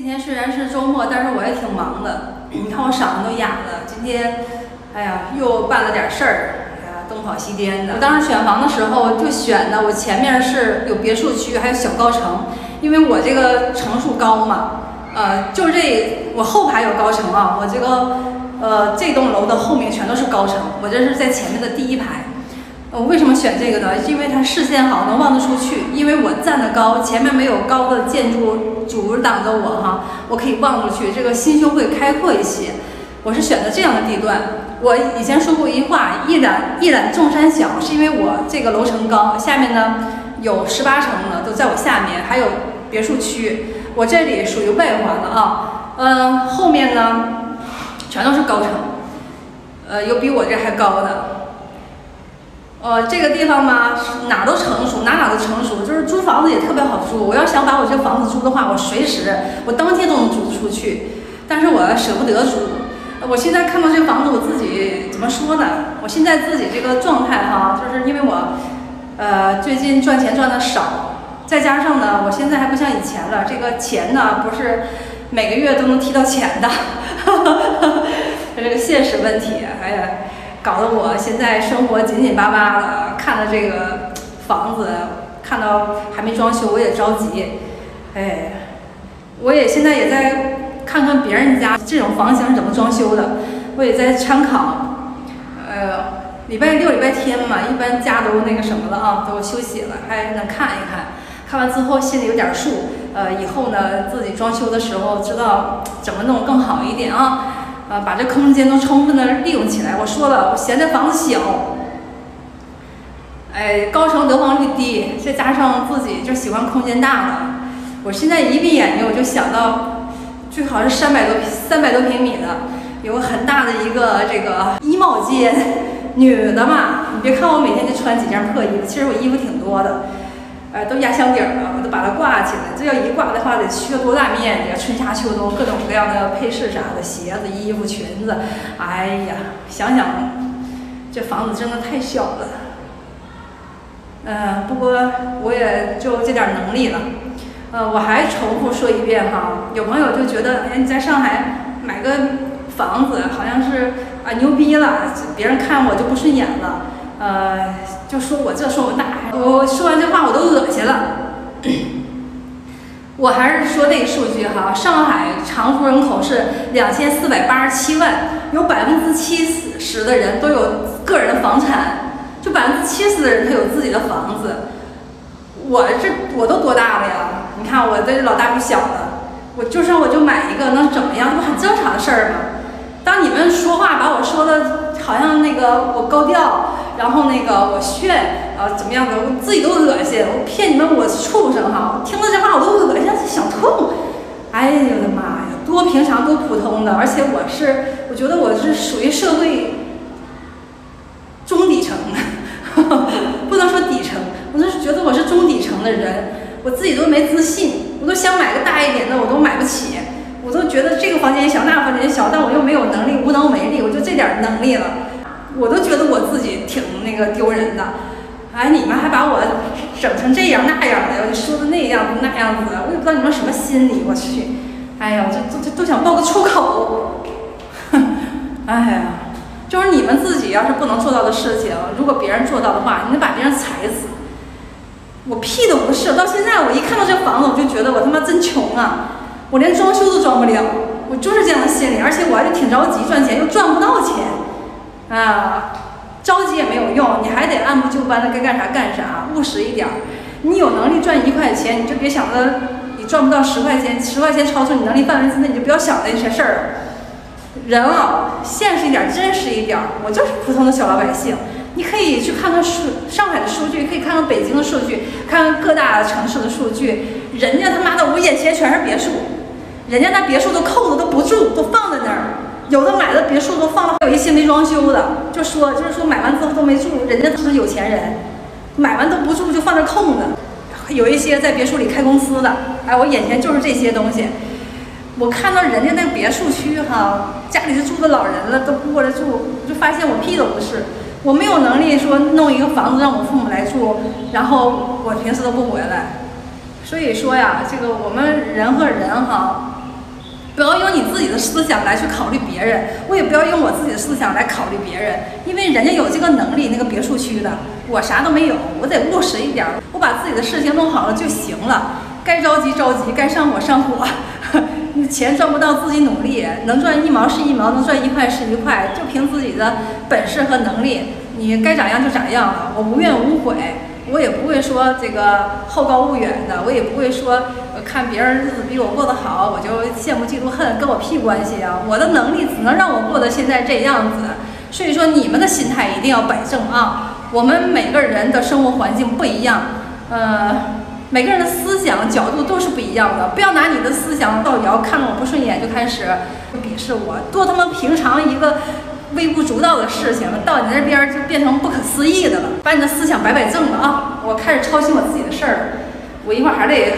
今天虽然是周末，但是我也挺忙的。你看我嗓子都哑了。今天，哎呀，又办了点事儿，哎呀，东跑西颠的。我当时选房的时候就选的，我前面是有别墅区，还有小高层，因为我这个层数高嘛。呃，就这我后排有高层啊，我这个呃这栋楼的后面全都是高层，我这是在前面的第一排。我为什么选这个呢？因为它视线好，能望得出去。因为我站得高，前面没有高的建筑阻挡着我哈，我可以望出去，这个心胸会开阔一些。我是选择这样的地段。我以前说过一句话：一览一览众山小，是因为我这个楼层高，下面呢有十八层呢都在我下面，还有别墅区。我这里属于外环了啊，嗯，后面呢全都是高层，呃，有比我这还高的。呃，这个地方嘛，哪都成熟，哪哪都成熟，就是租房子也特别好租。我要想把我这房子租的话，我随时，我当天都能租出去。但是我舍不得租。我现在看到这房子，我自己怎么说呢？我现在自己这个状态哈，就是因为我，呃，最近赚钱赚的少，再加上呢，我现在还不像以前了，这个钱呢不是每个月都能提到钱的，哈哈哈哈这个现实问题，哎呀。搞得我现在生活紧紧巴巴的，看到这个房子，看到还没装修，我也着急。哎，我也现在也在看看别人家这种房型怎么装修的，我也在参考。呃，礼拜六、礼拜天嘛，一般家都那个什么了啊，都休息了，还能看一看。看完之后心里有点数，呃，以后呢自己装修的时候知道怎么弄更好一点啊。啊，把这空间都充分的利用起来。我说了，我嫌这房子小，哎，高层得房率低，再加上自己就喜欢空间大的。我现在一闭眼睛，我就想到，最好是三百多三百多平米的，有个很大的一个这个衣帽间。女的嘛，你别看我每天就穿几件破衣服，其实我衣服挺多的。呃，都压箱底儿了，我都把它挂起来。这要一挂的话，得需要多大面积啊？春夏秋冬各种各样的配饰啥的，鞋子、衣服、裙子。哎呀，想想这房子真的太小了。嗯，不过我也就这点能力了。呃，我还重复说一遍哈，有朋友就觉得，哎，你在上海买个房子好像是啊牛逼了，别人看我就不顺眼了。呃，就说我这说我那，我说完这话我都恶心了。我还是说那个数据哈，上海常住人口是两千四百八十七万，有百分之七十的人都有个人的房产，就百分之七十的人他有自己的房子。我这我都多大了呀？你看我这老大不小了，我就算我就买一个能怎么样？这不很正常的事儿吗？当你们说话把我说的好像那个我高调。然后那个我炫啊怎么样的，我自己都恶心。我骗你们，我是畜生哈！听到这话我都恶心，想吐。哎呀我的妈呀，多平常多普通的，而且我是，我觉得我是属于社会中底层的，不能说底层，我就是觉得我是中底层的人。我自己都没自信，我都想买个大一点的，我都买不起。我都觉得这个房间小，那个房间小，但我又没有能力，无能为力。我就这点能力了。我都觉得我自己挺那个丢人的，哎，你们还把我整成这样那样的，说的那样那样子的，我也不知道你们什么心理，我去，哎呀，我这都都想爆个粗口，哼，哎呀，就是你们自己要是不能做到的事情，如果别人做到的话，你能把别人踩死。我屁都不是，到现在我一看到这房子，我就觉得我他妈真穷啊，我连装修都装不了，我就是这样的心理，而且我还挺着急赚钱，又赚不到钱。啊，着急也没有用，你还得按部就班的该干啥干啥，务实一点儿。你有能力赚一块钱，你就别想着你赚不到十块钱，十块钱超出你能力范围之内，你就不要想那些事儿了。人啊，现实一点，真实一点。我就是普通的小老百姓，你可以去看看数上海的数据，可以看看北京的数据，看看各大城市的数据。人家他妈的，我眼前全是别墅，人家那别墅都扣子都不住，都放在那儿。有的买的别墅都放了，还有一些没装修的，就说就是说买完之后都没住，人家都是有钱人，买完都不住就放那空着。有一些在别墅里开公司的，哎，我眼前就是这些东西。我看到人家那别墅区哈，家里是住的老人了，都不过来住，就发现我屁都不是，我没有能力说弄一个房子让我父母来住，然后我平时都不回来。所以说呀，这个我们人和人哈。不要用你自己的思想来去考虑别人，我也不要用我自己的思想来考虑别人，因为人家有这个能力，那个别墅区的，我啥都没有，我得务实一点，我把自己的事情弄好了就行了。该着急着急，该上火上火。你钱赚不到，自己努力，能赚一毛是一毛，能赚一块是一块，就凭自己的本事和能力，你该咋样就咋样了。我无怨无悔，我也不会说这个好高骛远的，我也不会说看别人日子比我过得好，我就羡慕嫉妒恨，跟我屁关系啊！我的能力只能让我过得现在这样子，所以说你们的心态一定要摆正啊！我们每个人的生活环境不一样，呃。每个人的思想角度都是不一样的，不要拿你的思想造谣，看了我不顺眼就开始鄙视我，多他妈平常一个微不足道的事情，到你那边就变成不可思议的了。把你的思想摆摆正了啊！我开始操心我自己的事儿了，我一会儿还得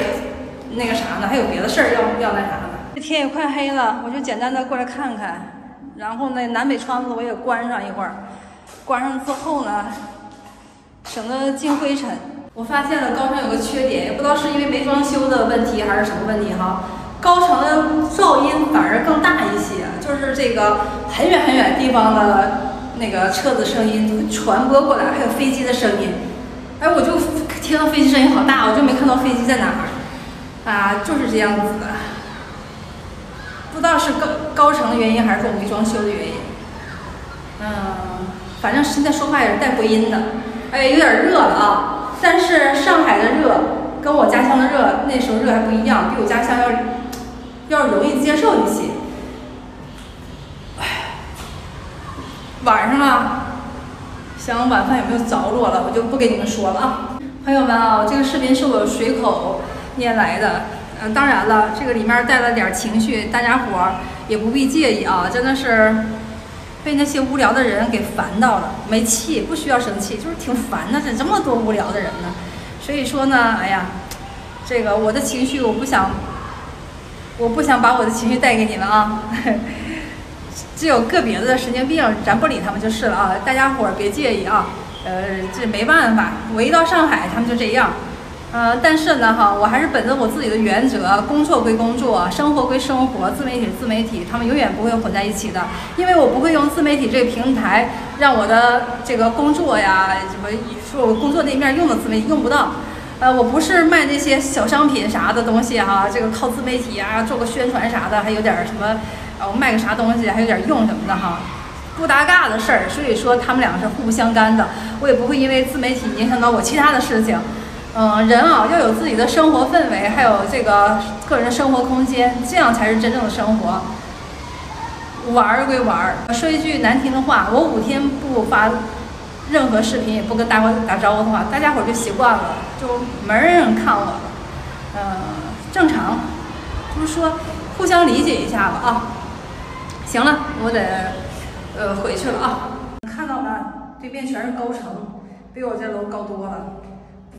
那个啥呢，还有别的事儿要要那啥呢。这天也快黑了，我就简单的过来看看，然后那南北窗子我也关上一会儿，关上之后呢，省得进灰尘。我发现了高层有个缺点，也不知道是因为没装修的问题还是什么问题哈。高层的噪音反而更大一些，就是这个很远很远地方的那个车子声音传播过来，还有飞机的声音。哎，我就听到飞机声音好大，我就没看到飞机在哪儿。啊，就是这样子的。不知道是高高层的原因还是我没装修的原因。嗯，反正现在说话也是带回音的。哎，有点热了啊。但是上海的热跟我家乡的热，那时候热还不一样，比我家乡要要容易接受一些。唉，晚上了，想晚饭有没有着落了，我就不给你们说了啊。朋友们啊，这个视频是我随口念来的，嗯，当然了，这个里面带了点情绪，大家伙儿也不必介意啊，真的是。被那些无聊的人给烦到了，没气，不需要生气，就是挺烦的，怎这么多无聊的人呢？所以说呢，哎呀，这个我的情绪我不想，我不想把我的情绪带给你们啊。只有个别的神经病，咱不理他们就是了啊。大家伙儿别介意啊，呃，这没办法，我一到上海他们就这样。呃，但是呢，哈，我还是本着我自己的原则，工作归工作，生活归生活，自媒体自媒体，他们永远不会混在一起的，因为我不会用自媒体这个平台让我的这个工作呀，什么说我工作那面用的自媒体用不到，呃，我不是卖那些小商品啥的东西哈，这个靠自媒体啊做个宣传啥的，还有点什么，呃，我卖个啥东西还有点用什么的哈，不搭嘎的事儿，所以说他们两个是互不相干的，我也不会因为自媒体影响到我其他的事情。嗯，人啊要有自己的生活氛围，还有这个个人生活空间，这样才是真正的生活。玩儿归玩儿，说一句难听的话，我五天不发任何视频，也不跟大伙打招呼的话，大家伙就习惯了，就没人看我了。嗯，正常，就是说互相理解一下吧啊。行了，我得呃回去了啊。看到没？对面全是高层，比我这楼高多了。